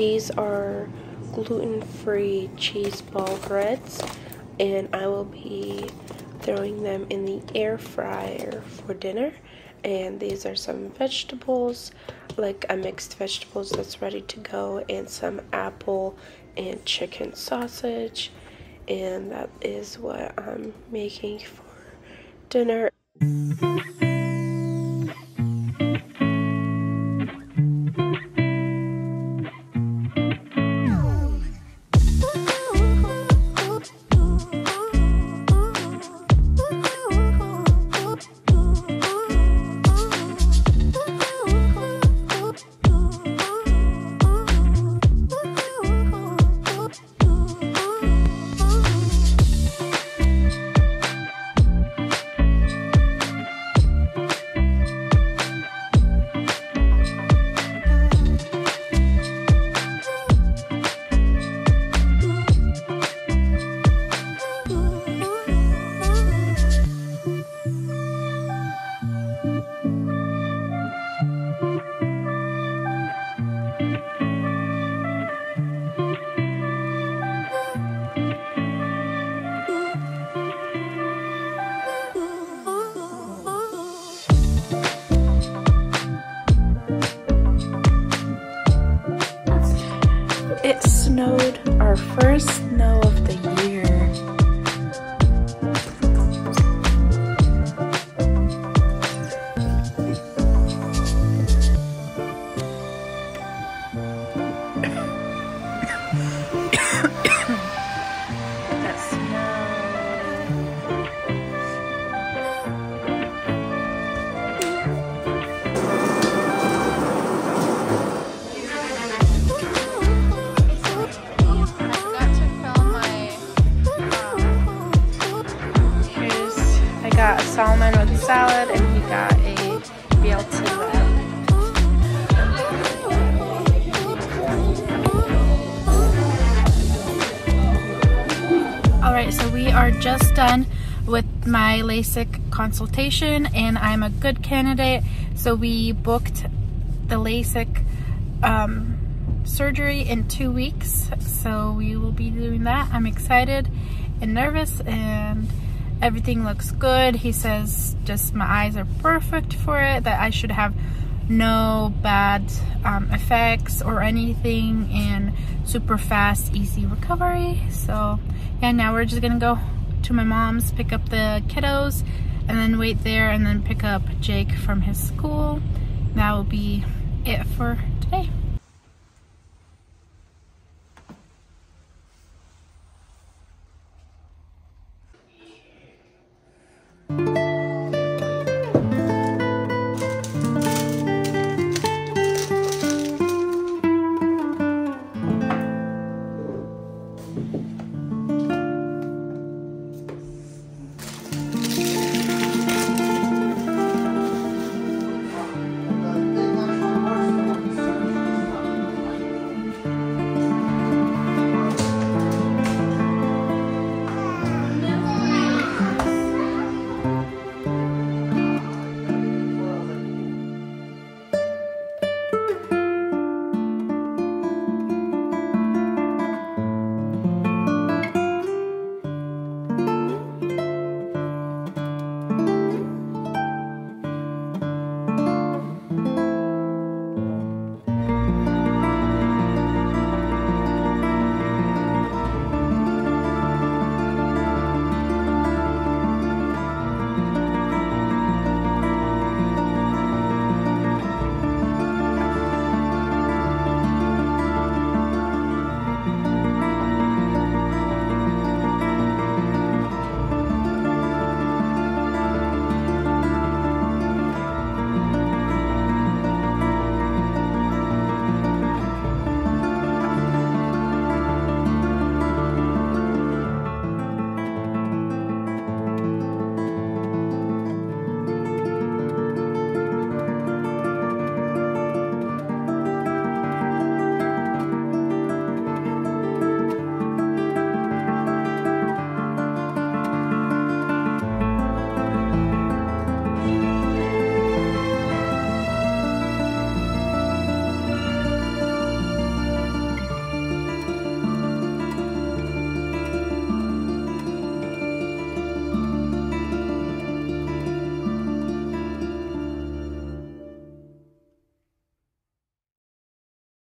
These are gluten-free cheese ball breads and I will be throwing them in the air fryer for dinner. And these are some vegetables like a mixed vegetables that's ready to go and some apple and chicken sausage. And that is what I'm making for dinner our first snow Salmon with salad and he got a BLT. Alright, so we are just done with my LASIK consultation and I'm a good candidate. So we booked the LASIK um, surgery in two weeks. So we will be doing that. I'm excited and nervous and everything looks good. He says just my eyes are perfect for it, that I should have no bad um, effects or anything and super fast, easy recovery. So yeah, now we're just gonna go to my mom's, pick up the kiddos and then wait there and then pick up Jake from his school. That will be it for today.